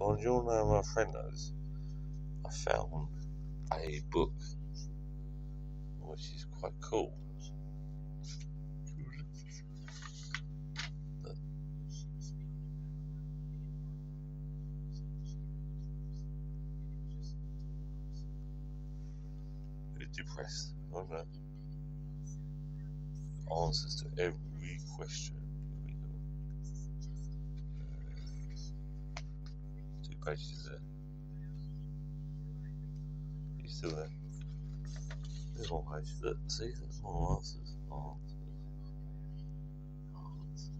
Know my friend knows, I found a book which is quite cool. depressed. I. Answers to every question. Two pages there. You still there? There's one page. Look, see, there's more answers. Answers. Answers.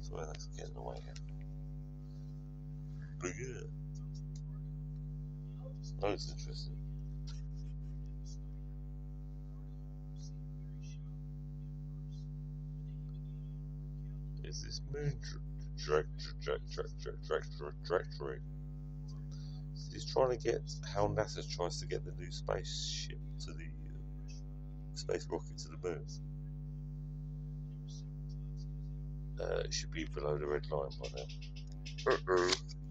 Sorry, that's getting away here. But yeah. Oh, it's interesting. Is this moon trajectory? He's trying to get how NASA tries to get the new spaceship to the uh, space rocket to the moon. Uh, it should be below the red line by now. Uh -oh.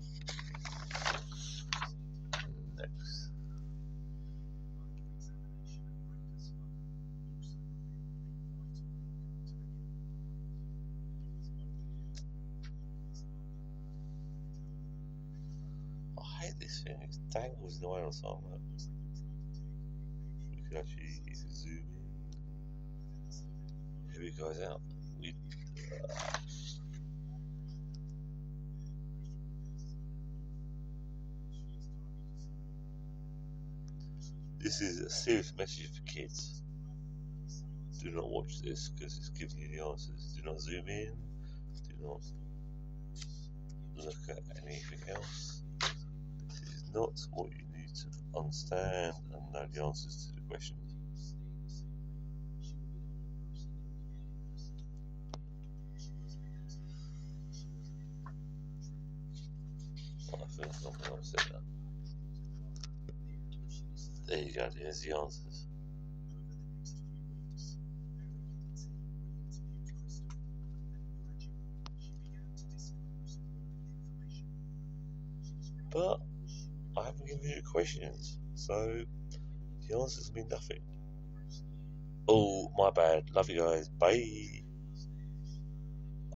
This thing. It dangles in the way or something. We could actually zoom in. Here it goes out. We, uh, this is a serious message for kids. Do not watch this because it's giving you the answers. Do not zoom in. Do not look at else not what you need to understand and know the answers to the questions. Oh, there you go, there's the answers. But I haven't given you questions, so the answers mean nothing. Oh, my bad. Love you guys. Bye.